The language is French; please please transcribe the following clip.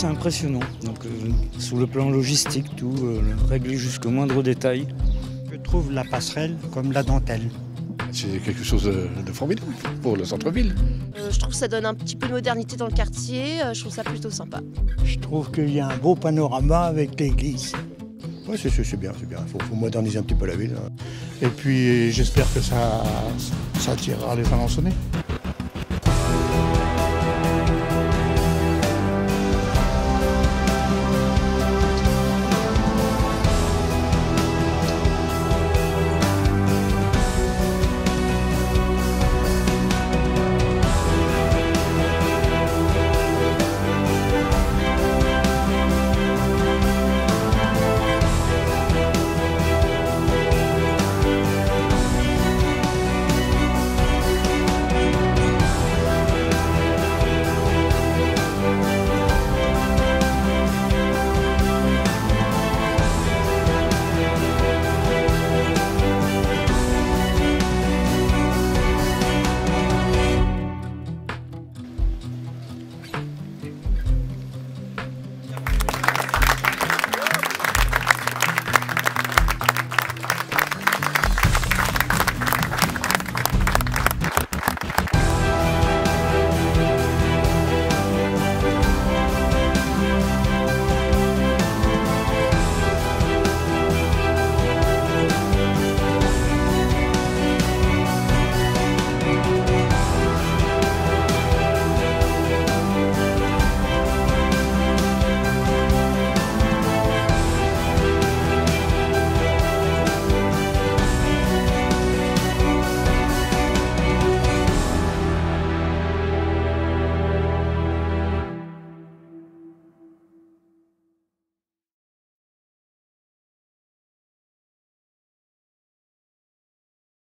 assez impressionnant. Donc, euh, sous le plan logistique, tout euh, réglé jusqu'au moindre détail. Je trouve la passerelle comme la dentelle. C'est quelque chose de, formidable pour le centre-ville. Euh, je trouve que ça donne un petit peu de modernité dans le quartier. Euh, je trouve ça plutôt sympa. Je trouve qu'il y a un beau panorama avec l'église. Oui, c'est bien, c'est bien. Il faut, moderniser un petit peu la ville. Hein. Et puis j'espère que ça, ça attirera les Alençonnais.